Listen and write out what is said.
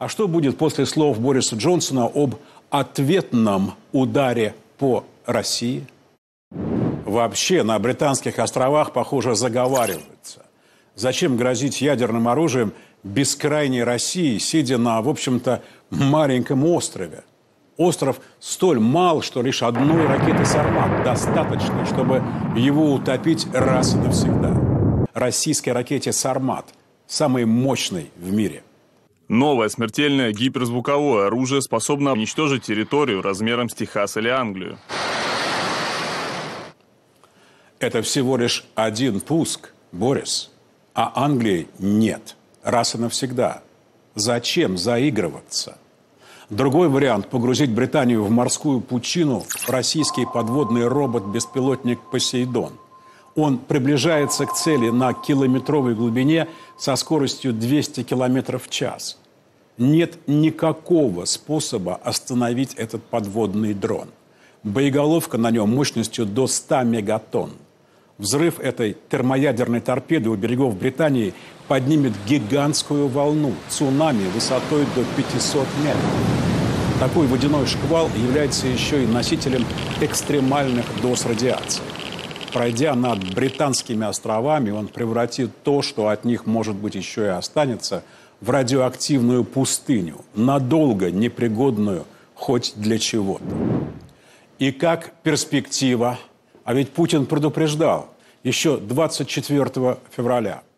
А что будет после слов Бориса Джонсона об ответном ударе по России? Вообще на Британских островах, похоже, заговариваются. Зачем грозить ядерным оружием бескрайней России, сидя на, в общем-то, маленьком острове? Остров столь мал, что лишь одной ракеты «Сармат» достаточно, чтобы его утопить раз и навсегда. Российской ракете «Сармат» самой мощной в мире. Новое смертельное гиперзвуковое оружие способно уничтожить территорию размером с Техас или Англию. Это всего лишь один пуск, Борис. А Англии нет. Раз и навсегда. Зачем заигрываться? Другой вариант – погрузить Британию в морскую пучину российский подводный робот-беспилотник «Посейдон». Он приближается к цели на километровой глубине со скоростью 200 км в час. Нет никакого способа остановить этот подводный дрон. Боеголовка на нем мощностью до 100 мегатонн. Взрыв этой термоядерной торпеды у берегов Британии поднимет гигантскую волну, цунами высотой до 500 метров. Такой водяной шквал является еще и носителем экстремальных доз радиации. Пройдя над британскими островами, он превратит то, что от них, может быть, еще и останется, в радиоактивную пустыню, надолго непригодную хоть для чего-то. И как перспектива, а ведь Путин предупреждал еще 24 февраля –